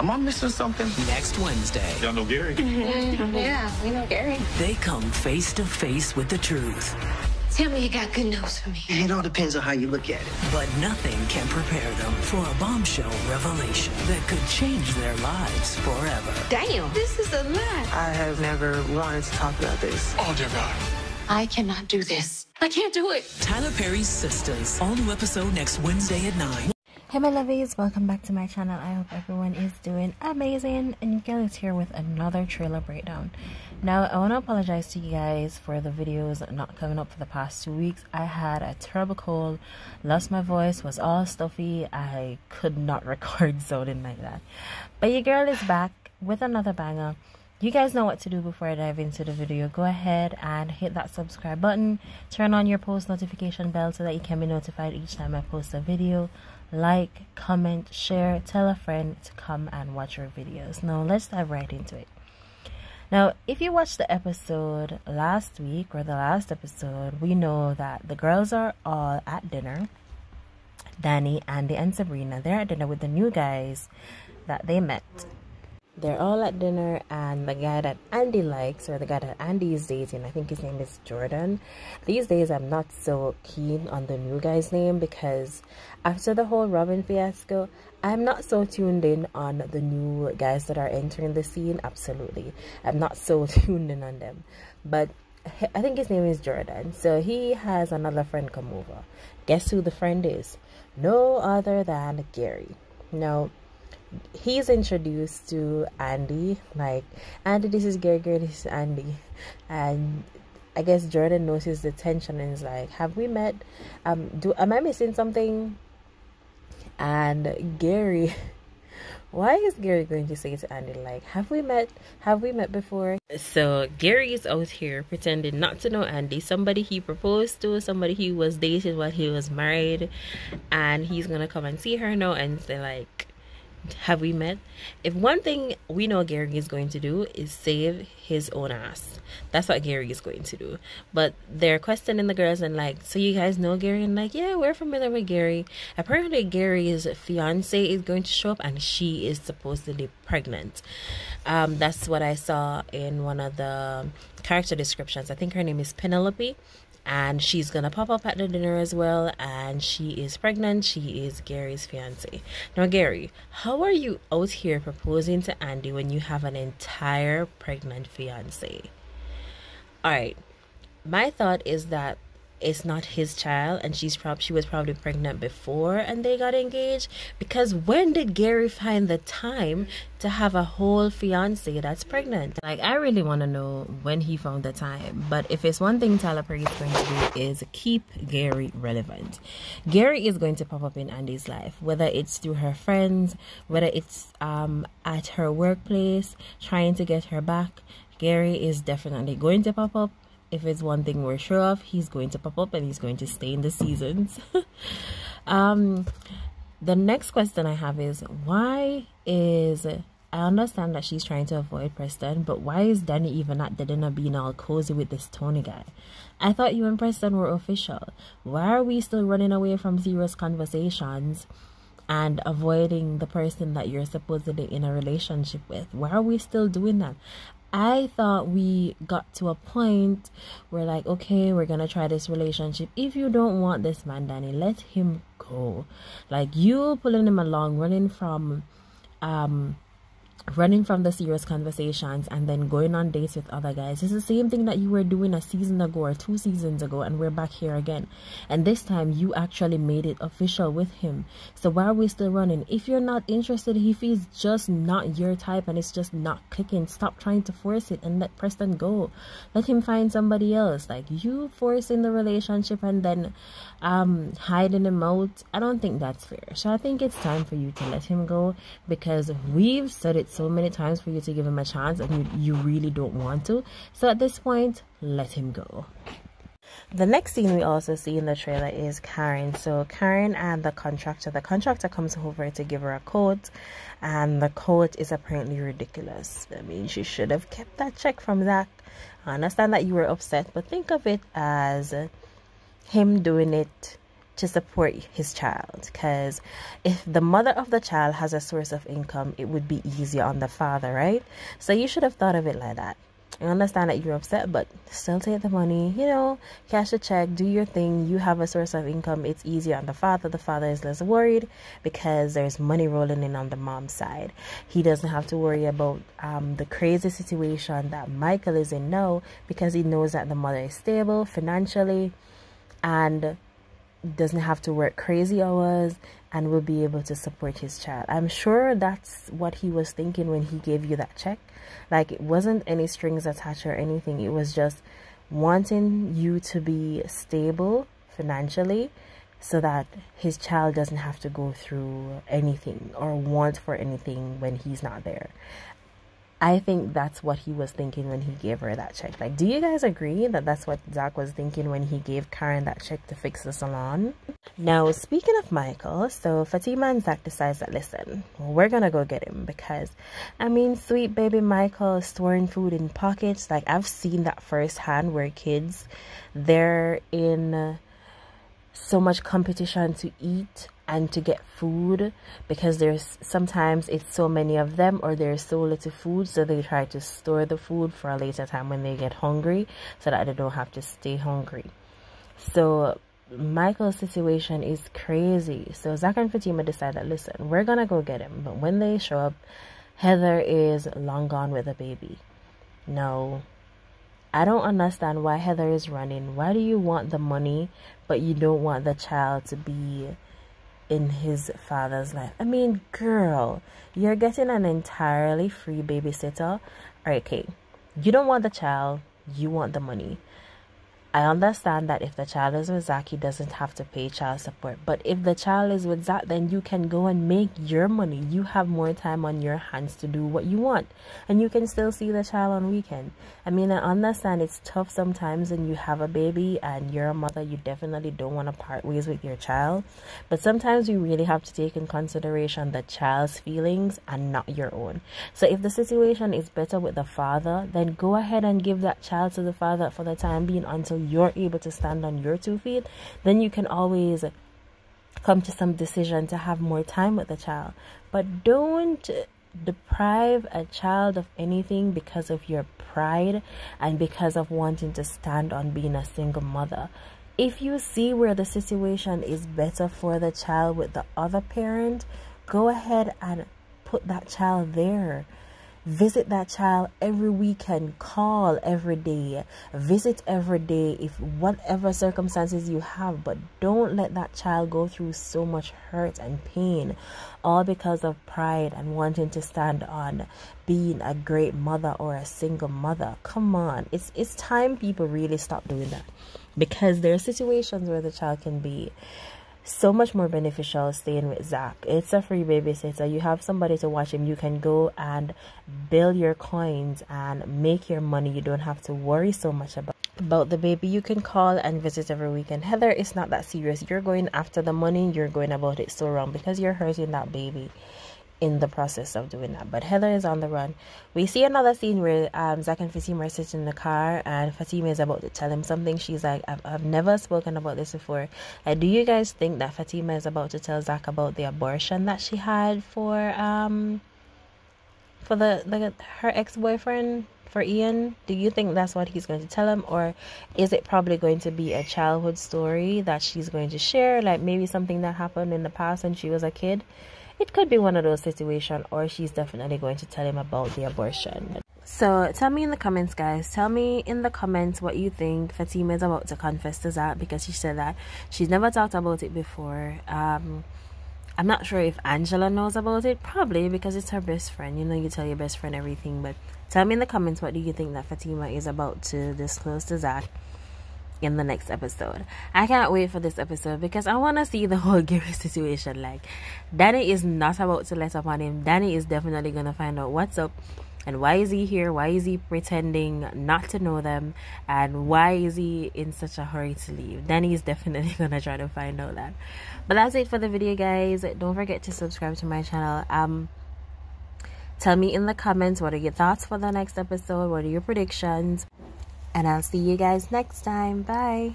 Am I missing something? Next Wednesday, Y'all know Gary? Yeah, we know Gary. they come face to face with the truth. Tell me you got good news for me. It all depends on how you look at it. But nothing can prepare them for a bombshell revelation that could change their lives forever. Damn, this is a lot. I have never wanted to talk about this. Oh, dear God. I cannot do this. I can't do it. Tyler Perry's Sistas. All new episode next Wednesday at 9. Hey my lovies, welcome back to my channel. I hope everyone is doing amazing and you guys here with another trailer breakdown. Now I want to apologize to you guys for the videos not coming up for the past two weeks. I had a terrible cold, lost my voice, was all stuffy. I could not record sounding like that. But your girl is back with another banger. You guys know what to do before I dive into the video. Go ahead and hit that subscribe button. Turn on your post notification bell so that you can be notified each time I post a video like, comment, share, tell a friend to come and watch our videos. Now, let's dive right into it. Now, if you watched the episode last week or the last episode, we know that the girls are all at dinner. Danni, Andi, and Sabrina, they're at dinner with the new guys that they met. They're all at dinner, and the guy that Andi likes, or the guy that Andi is dating, I think his name is Jordan. These days, I'm not so keen on the new guy's name because after the whole Robin fiasco, I'm not so tuned in on the new guys that are entering the scene. Absolutely. I'm not so tuned in on them. But I think his name is Jordan. So he has another friend come over. Guess who the friend is? No other than Gary. Now, he's introduced to Andi. Like, Andi, this is Gary, this is Andi. And I guess Jordan notices the tension and is like, Have we met? Um, do am I missing something? And Gary why is Gary going to say to Andi like, "Have we met? Have we met before?" So Gary is out here pretending not to know Andi, somebody he proposed to, somebody he was dating while he was married, and he's gonna come and see her now and say like, have we met? If one thing we know Gary is going to do is save his own ass. That's what Gary is going to do. But they're questioning the girls and like, so you guys know Gary? And like, yeah, we're familiar with Gary. Apparently, Gary's fiance is going to show up and she is supposedly pregnant. Um, that's what I saw in one of the character descriptions. I think her name is Penelope and she's gonna pop up at the dinner as well. And she is pregnant. She is gary's fiance now gary how are you out here proposing to andi when you have an entire pregnant fiance all right. My thought is that it's not his child and she's probably she was probably pregnant before and they got engaged. Because when did gary find the time to have a whole fiance that's pregnant? Like i really want to know when he found the time but if it's one thing tyler is going to do is keep gary relevant. Gary is going to pop up in andi's life whether it's through her friends whether it's um at her workplace trying to get her back. Gary is definitely going to pop up if it's one thing we're sure of, he's going to pop up and he's going to stay in the seasons. um, the next question I have is why is I understand that she's trying to avoid Preston, but why is Danni even at the dinner being all cozy with this Tony guy? I thought you and Preston were official. Why are we still running away from serious conversations and avoiding the person that you're supposedly in a relationship with? Why are we still doing that? I thought we got to a point where like okay we're gonna try this relationship. If you don't want this man Danni let him go. Like you pulling him along running from um running from the serious conversations and then going on dates with other guys. It's the same thing that you were doing a season ago or two seasons ago and we're back here again. And this time you actually made it official with him. So why are we still running? If you're not interested if he's just not your type and it's just not clicking. Stop trying to force it and let preston go. Let him find somebody else. Like you forcing the relationship and then um hiding him out i don't think that's fair. So i think it's time for you to let him go because we've said it so many times for you to give him a chance and you, you really don't want to so at this point let him go the next scene we also see in the trailer is Karen. So Karen and the contractor. The contractor comes over to give her a coat, and the coat is apparently ridiculous. I mean, she should have kept that check from Zac. I understand that you were upset, but think of it as him doing it to support his child because if the mother of the child has a source of income it would be easier on the father right so you should have thought of it like that I understand that you're upset, but still take the money, you know, cash the check, do your thing. You have a source of income. It's easier on the father. The father is less worried because there's money rolling in on the mom's side. He doesn't have to worry about um, the crazy situation that Michael is in now because he knows that the mother is stable financially and doesn't have to work crazy hours and will be able to support his child. I'm sure that's what he was thinking when he gave you that check. Like it wasn't any strings attached or anything. It was just wanting you to be stable financially so that his child doesn't have to go through anything or want for anything when he's not there. I think that's what he was thinking when he gave her that check. Like, do you guys agree that that's what Zac was thinking when he gave Karen that check to fix the salon? Now, speaking of Michael, so Fatima and Zac decides that, listen, we're gonna go get him because, I mean, sweet baby Michael is storing food in pockets. Like, I've seen that firsthand where kids, they're in so much competition to eat and to get food because there's sometimes it's so many of them or there's so little food so they try to store the food for a later time when they get hungry so that they don't have to stay hungry. So Michael's situation is crazy. So Zac and Fatima decide that listen we're gonna go get him but when they show up Heather is long gone with a baby. No. I don't understand why Heather is running. Why do you want the money, but you don't want the child to be in his father's life. I mean, girl, you're getting an entirely free babysitter. Okay, you don't want the child, you want the money. I understand that if the child is with Zac, he doesn't have to pay child support. But if the child is with Zac, then you can go and make your money. You have more time on your hands to do what you want. And you can still see the child on weekend. I mean, I understand it's tough sometimes when you have a baby and you're a mother. You definitely don't want to part ways with your child. But sometimes you really have to take in consideration the child's feelings and not your own. So if the situation is better with the father, then go ahead and give that child to the father for the time being until you're able to stand on your two feet, then you can always come to some decision to have more time with the child. But don't deprive a child of anything because of your pride and because of wanting to stand on being a single mother. If you see where the situation is better for the child with the other parent, go ahead and put that child there visit that child every weekend. Call every day. Visit every day if whatever circumstances you have but don't let that child go through so much hurt and pain all because of pride and wanting to stand on being a great mother or a single mother. Come on. It's it's time people really stop doing that because there are situations where the child can be so much more beneficial staying with Zac. It's a free babysitter. You have somebody to watch him. You can go and build your coins and make your money. You don't have to worry so much about about the baby you can call and visit every weekend heather it's not that serious you're going after the money you're going about it so wrong because you're hurting that baby in the process of doing that. But Heather is on the run. We see another scene where um, Zac and Fatima are sitting in the car, and Fatima is about to tell him something. She's like, I've, I've never spoken about this before. Uh, do you guys think that Fatima is about to tell Zac about the abortion that she had for um for the, the her ex boyfriend? For Ian, do you think that's what he's going to tell him, or is it probably going to be a childhood story that she's going to share, like maybe something that happened in the past when she was a kid? It could be one of those situations or she's definitely going to tell him about the abortion. So tell me in the comments guys. Tell me in the comments what you think fatima is about to confess to that because she said that she's never talked about it before. Um i'm not sure if angela knows about it. Probably because it's her best friend. You know you tell your best friend everything but tell me in the comments what do you think that fatima is about to disclose to zac in the next episode. I can't wait for this episode because I want to see the whole Gary situation. Like, Danni is not about to let up on him. Danni is definitely going to find out what's up and why is he here? Why is he pretending not to know them? And why is he in such a hurry to leave? Danni is definitely going to try to find out that. But that's it for the video, guys. Don't forget to subscribe to my channel. Um, Tell me in the comments what are your thoughts for the next episode? What are your predictions? And I'll see you guys next time. Bye.